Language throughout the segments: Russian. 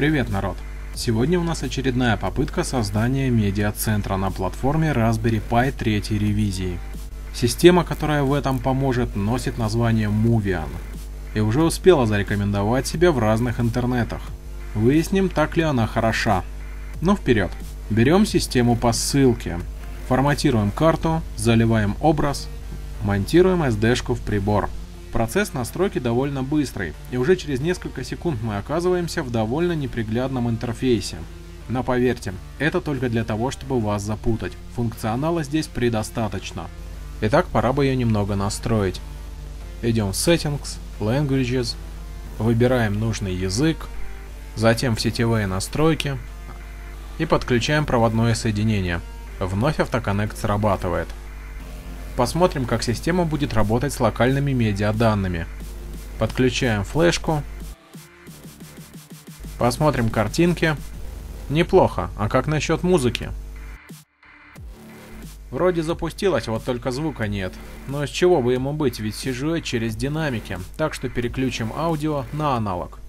Привет, народ! Сегодня у нас очередная попытка создания медиацентра на платформе Raspberry Pi 3 ревизии. Система, которая в этом поможет, носит название Movian и уже успела зарекомендовать себя в разных интернетах. Выясним, так ли она хороша. Ну вперед! Берем систему по ссылке, форматируем карту, заливаем образ, монтируем SD-шку в прибор. Процесс настройки довольно быстрый, и уже через несколько секунд мы оказываемся в довольно неприглядном интерфейсе. Но поверьте, это только для того, чтобы вас запутать. Функционала здесь предостаточно. Итак, пора бы ее немного настроить. Идем в Settings, Languages, выбираем нужный язык, затем в сетевые настройки и подключаем проводное соединение. Вновь автоконнект срабатывает. Посмотрим, как система будет работать с локальными медиаданными. Подключаем флешку. Посмотрим картинки. Неплохо, а как насчет музыки? Вроде запустилось, вот только звука нет. Но с чего бы ему быть, ведь сижу я через динамики, так что переключим аудио на аналог.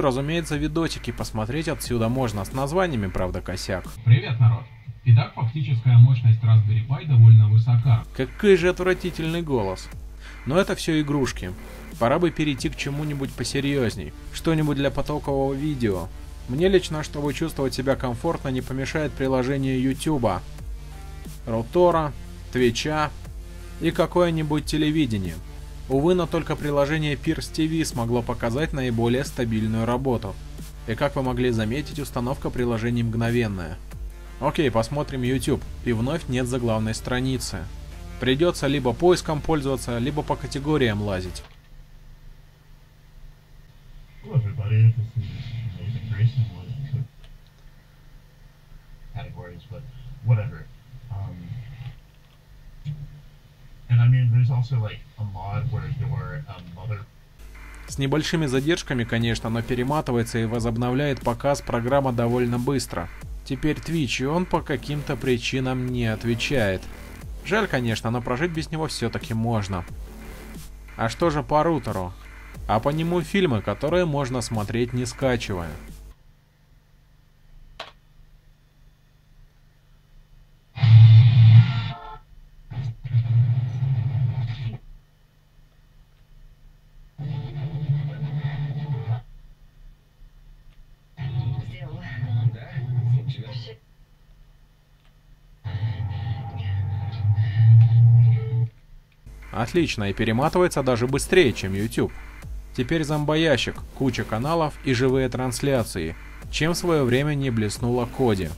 И разумеется видосики посмотреть отсюда можно, с названиями, правда, косяк. Привет, народ! Итак, фактическая мощность Raspberry Pi довольно высока. Какой же отвратительный голос. Но это все игрушки. Пора бы перейти к чему-нибудь посерьезней. Что-нибудь для потокового видео. Мне лично, чтобы чувствовать себя комфортно, не помешает приложение YouTube, Рутора, Твича и какое-нибудь телевидение. Увы, но только приложение Pierce TV смогло показать наиболее стабильную работу. И как вы могли заметить, установка приложений мгновенная. Окей, посмотрим YouTube, и вновь нет заглавной страницы. Придется либо поиском пользоваться, либо по категориям лазить. Whatever. Um, С небольшими задержками, конечно, но перематывается и возобновляет показ программа довольно быстро. Теперь Twitch, и он по каким-то причинам не отвечает. Жаль, конечно, но прожить без него все-таки можно. А что же по рутеру? А по нему фильмы, которые можно смотреть не скачивая. Отлично, и перематывается даже быстрее, чем YouTube. Теперь зомбоящик, куча каналов и живые трансляции, чем в свое время не блеснула Коди.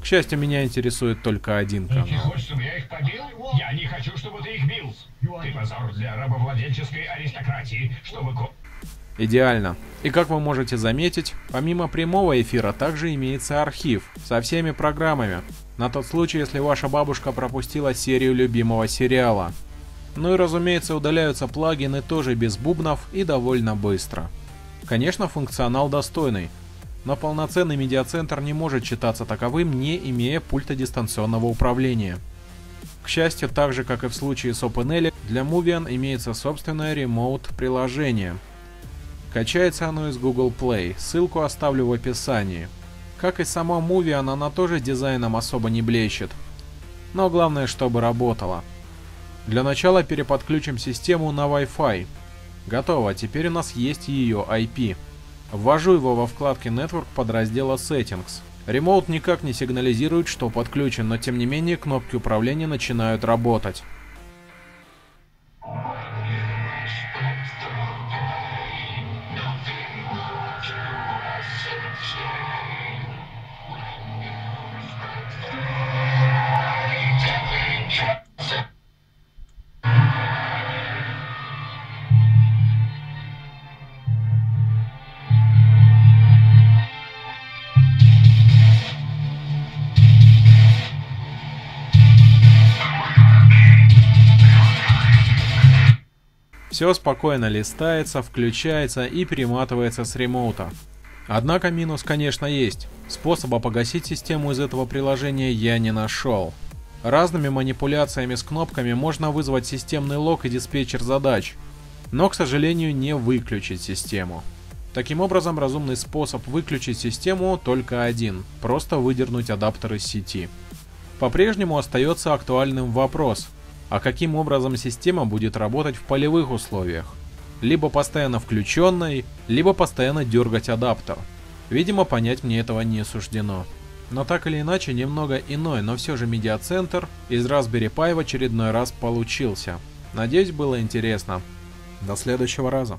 К счастью, меня интересует только один Ты канал. хочешь, чтобы я их побил? Я не хочу, чтобы ты их бил. Ты позор для рабовладельческой аристократии, чтобы... Идеально. И как вы можете заметить, помимо прямого эфира также имеется архив со всеми программами, на тот случай, если ваша бабушка пропустила серию любимого сериала. Ну и разумеется удаляются плагины тоже без бубнов и довольно быстро. Конечно, функционал достойный, но полноценный медиацентр не может считаться таковым, не имея пульта дистанционного управления. К счастью, так же как и в случае с OpenELEC, для Movian имеется собственное ремоут-приложение. Качается оно из Google Play, ссылку оставлю в описании. Как и сама Movian, она тоже дизайном особо не блещет. Но главное, чтобы работала. Для начала переподключим систему на Wi-Fi. Готово, теперь у нас есть ее IP. Ввожу его во вкладке Network подраздела Settings. Remote никак не сигнализирует, что подключен, но тем не менее кнопки управления начинают работать. Все спокойно листается, включается и перематывается с ремоута. Однако минус, конечно, есть. Способа погасить систему из этого приложения я не нашел. Разными манипуляциями с кнопками можно вызвать системный лог и диспетчер задач, но, к сожалению, не выключить систему. Таким образом, разумный способ выключить систему только один – просто выдернуть адаптер из сети. По-прежнему остается актуальным вопрос, а каким образом система будет работать в полевых условиях? Либо постоянно включенной, либо постоянно дергать адаптер. Видимо, понять мне этого не суждено. Но так или иначе, немного иной, но все же медиацентр из Raspberry Pi в очередной раз получился. Надеюсь, было интересно. До следующего раза.